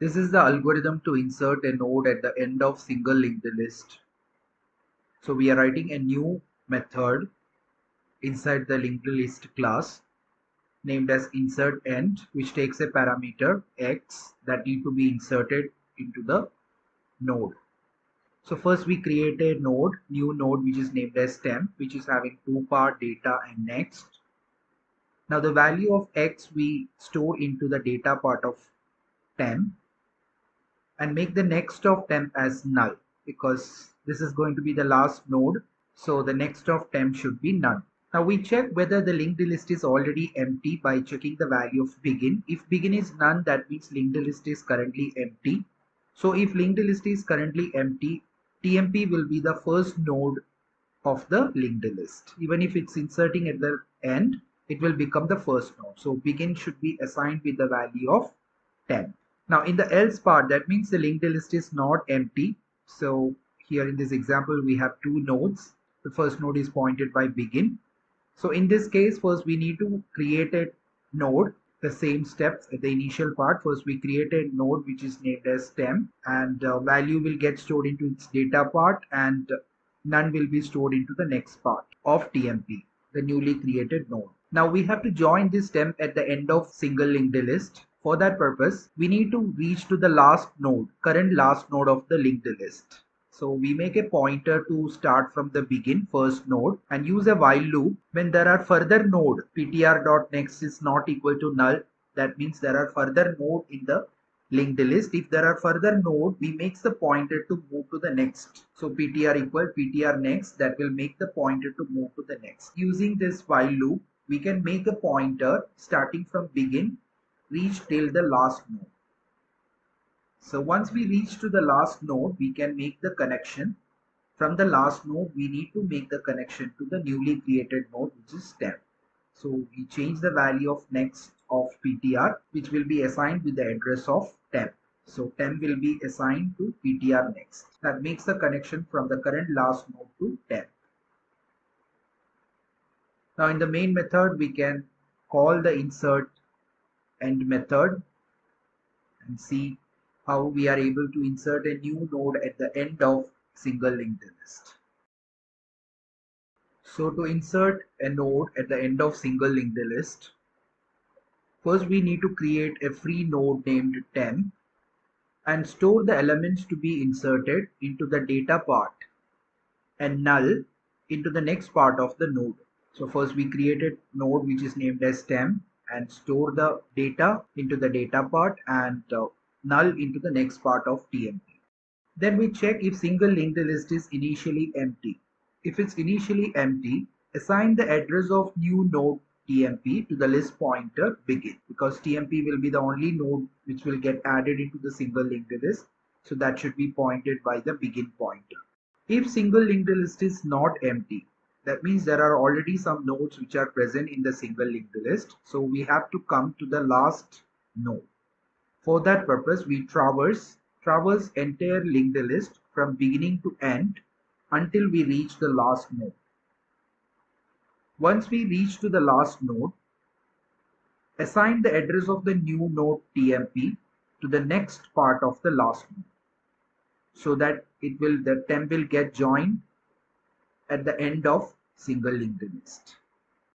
This is the algorithm to insert a node at the end of single linked list. So we are writing a new method inside the linked list class named as insert end which takes a parameter x that need to be inserted into the node. So first we create a node, new node which is named as temp which is having two part data and next. Now the value of x we store into the data part of temp and make the next of temp as null because this is going to be the last node. So the next of temp should be none. Now we check whether the linked list is already empty by checking the value of begin. If begin is none, that means linked list is currently empty. So if linked list is currently empty, TMP will be the first node of the linked list. Even if it's inserting at the end, it will become the first node. So begin should be assigned with the value of temp. Now in the else part, that means the linked list is not empty. So here in this example, we have two nodes. The first node is pointed by begin so in this case, first we need to create a node, the same steps at the initial part. First we create a node which is named as temp and uh, value will get stored into its data part and none will be stored into the next part of TMP, the newly created node. Now we have to join this temp at the end of single linked list. For that purpose, we need to reach to the last node, current last node of the linked list. So we make a pointer to start from the begin first node and use a while loop. When there are further node ptr.next is not equal to null. That means there are further node in the linked list. If there are further node, we makes the pointer to move to the next. So ptr equal ptr next that will make the pointer to move to the next. Using this while loop, we can make a pointer starting from begin reach till the last node. So once we reach to the last node, we can make the connection. From the last node, we need to make the connection to the newly created node, which is temp. So we change the value of next of PTR, which will be assigned with the address of temp. So temp will be assigned to PTR next. That makes the connection from the current last node to temp. Now in the main method, we can call the insert end method and see how we are able to insert a new node at the end of single linked list. So to insert a node at the end of single linked list, first we need to create a free node named temp and store the elements to be inserted into the data part and null into the next part of the node. So first we created node which is named as temp and store the data into the data part and uh, null into the next part of TMP. Then we check if single linked list is initially empty. If it's initially empty, assign the address of new node TMP to the list pointer begin because TMP will be the only node which will get added into the single linked list. So that should be pointed by the begin pointer. If single linked list is not empty, that means there are already some nodes which are present in the single linked list. So we have to come to the last node. For that purpose, we traverse traverse entire linked list from beginning to end until we reach the last node. Once we reach to the last node, assign the address of the new node TMP to the next part of the last node so that it will the temp will get joined at the end of single linked list.